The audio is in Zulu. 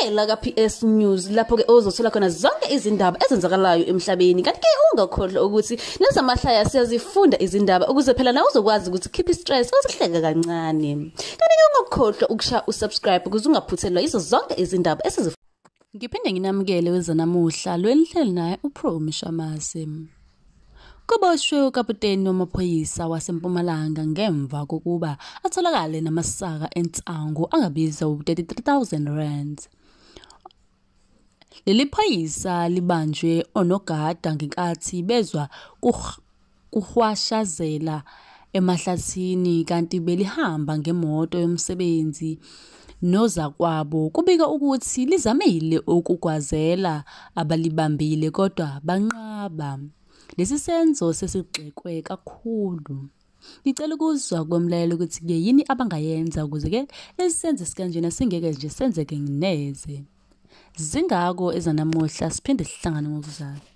Bukela ka PS News lapho ke ozothola khona zonke izindaba ezenzakalayo emhlabeni. Kanti ke ungakhohlwa ukuthi nezamahlaya siyazifunda izindaba ukuze phela nawe uzokwazi ukuthi keep stress uzihleke kancane. Kanti ke ungakhohlwa ukusha usubscribe ukuze ungaphuthelwa izo zonke izindaba esizi Ngiphinde nginamukele wezanamuhla lwenihleli naye uPro Mishamase Kuboshwe ukaputeni wamaphoyisa wasempumalanga ngemva kokuba atholakale namasaka ensangu angabiza u-33,000 rand. Leli phoyisa libanjwe onogada ngenkathi bezwa kuhwashazela emahlathini kanti belihamba ngemoto yomsebenzi nozakwabo kubika ukuthi lizamile ukugwazela abalibambile kodwa banqaba. Lesi senzo sesigxekwe kakhulu. Ngicela ukuzwa kwemlayelo ukuthi ke yini abangayenza ukuze ke esisenze sikanjena singeke nje senzeke neze. Zingako ezanamuhla siphinde sihlangane ngokuzayo.